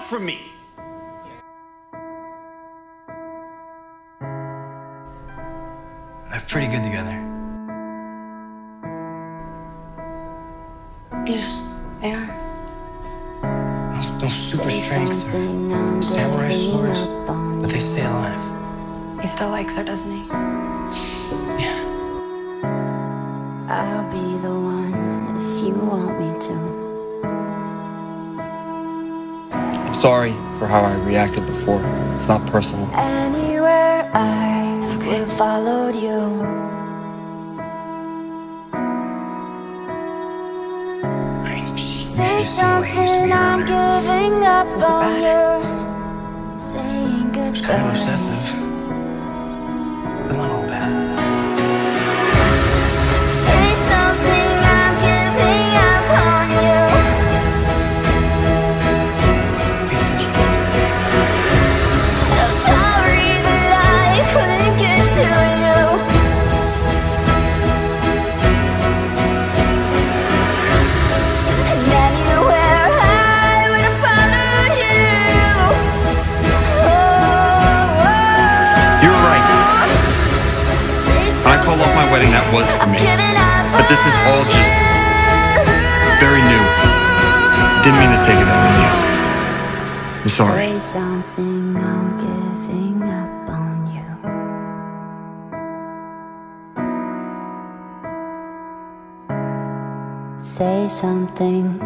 want from me? They're pretty good together. Yeah, they are. Those, those super Say strength something, are I'm samurai swords, but they stay alive. He still likes her, doesn't he? Yeah. I'll be the one sorry for how I reacted before. It's not personal. Anywhere I would have followed you. I mean, Say this is the way I used to something, be I'm giving up Was it on bad? you. Saying It's kind of obsessive, my wedding, that was for me. But this is all just. It's very new. I didn't mean to take it out on you. I'm sorry. Say something,